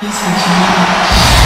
一层皮一